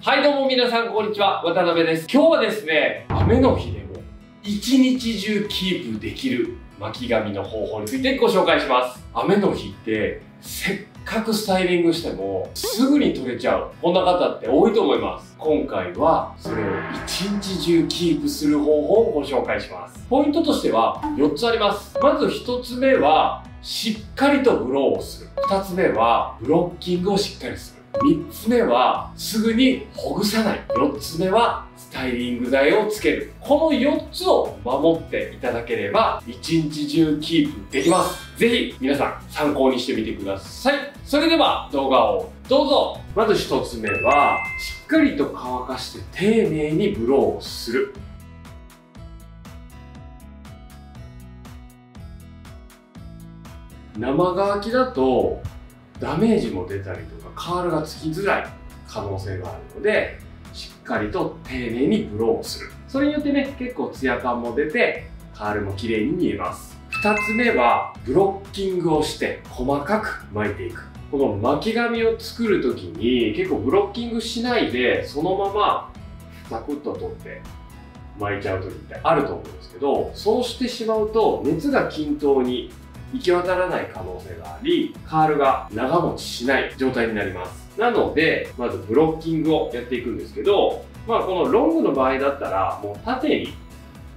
はいどうも皆さんこんにちは、渡辺です。今日はですね、雨の日でも一日中キープできる巻き髪の方法についてご紹介します。雨の日ってせっかくスタイリングしてもすぐに取れちゃう。こんな方って多いと思います。今回はそれを一日中キープする方法をご紹介します。ポイントとしては4つあります。まず1つ目はしっかりとブローをする。2つ目はブロッキングをしっかりする。3つ目はすぐにほぐさない。4つ目はスタイリング剤をつける。この4つを守っていただければ一日中キープできます。ぜひ皆さん参考にしてみてください。それでは動画をどうぞ。まず1つ目はしっかりと乾かして丁寧にブローをする。生乾きだとダメージも出たりとかカールがつきづらい可能性があるのでしっかりと丁寧にブローをする。それによってね結構ツヤ感も出てカールも綺麗に見えます。2つ目はブロッキングをして細かく巻いていく。この巻き髪を作る時に結構ブロッキングしないでそのままザクッと取って巻いちゃう時ってあると思うんですけどそうしてしまうと熱が均等に行き渡らない可能性があり、カールが長持ちしない状態になります。なので、まずブロッキングをやっていくんですけど、まあこのロングの場合だったら、もう縦に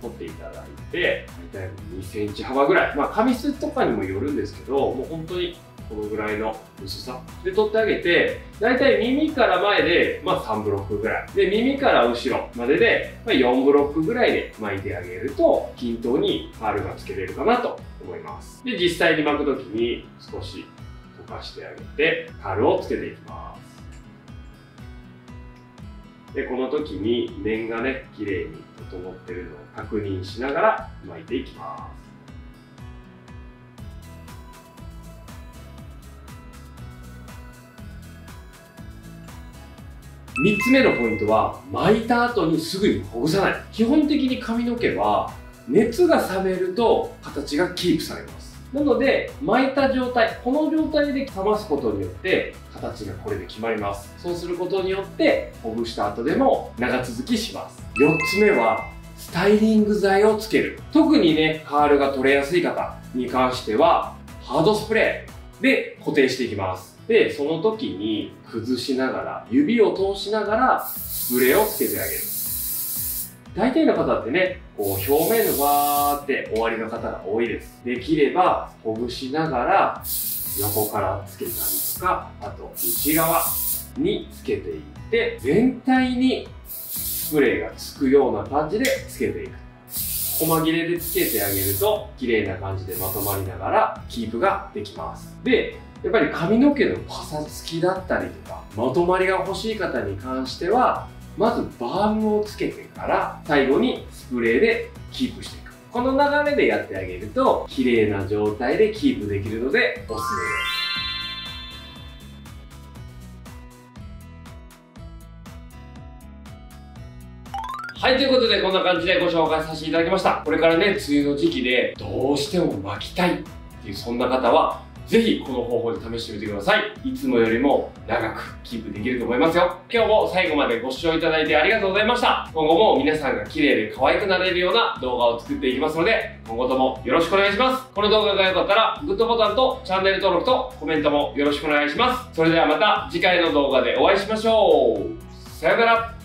取っていただいて、大体2センチ幅ぐらい。まあ紙質とかにもよるんですけど、もう本当にこのぐらいの薄さで取ってあげて、だいたい耳から前で、まあ、3ブロックぐらい。で、耳から後ろまでで、まあ、4ブロックぐらいで巻いてあげると、均等にカールがつけれるかなと思います。で、実際に巻くときに少し溶かしてあげて、カールをつけていきます。で、この時に面がね、綺麗に整ってるのを確認しながら巻いていきます。3つ目のポイントは巻いた後にすぐにほぐさない。基本的に髪の毛は熱が冷めると形がキープされます。なので巻いた状態この状態で冷ますことによって形がこれで決まります。そうすることによってほぐした後でも長続きします。4つ目はスタイリング剤をつける。特にねカールが取れやすい方に関してはハードスプレーで固定していきます。で、その時に崩しながら、指を通しながらスプレーをつけてあげる。大体の方ってね、こう表面のバーって終わりの方が多いです。できれば、ほぐしながら横からつけたりとか、あと内側につけていって、全体にスプレーがつくような感じでつけていく。細切れでつけてあげると、綺麗な感じでまとまりながらキープができます。で、やっぱり髪の毛のパサつきだったりとか、まとまりが欲しい方に関しては、まずバームをつけてから、最後にスプレーでキープしていく。この流れでやってあげると、綺麗な状態でキープできるので、おすすめです。はい、ということでこんな感じでご紹介させていただきました。これからね、梅雨の時期でどうしても巻きたいっていうそんな方は、ぜひこの方法で試してみてください。いつもよりも長くキープできると思いますよ。今日も最後までご視聴いただいてありがとうございました。今後も皆さんが綺麗で可愛くなれるような動画を作っていきますので、今後ともよろしくお願いします。この動画が良かったら、グッドボタンとチャンネル登録とコメントもよろしくお願いします。それではまた次回の動画でお会いしましょう。さよなら。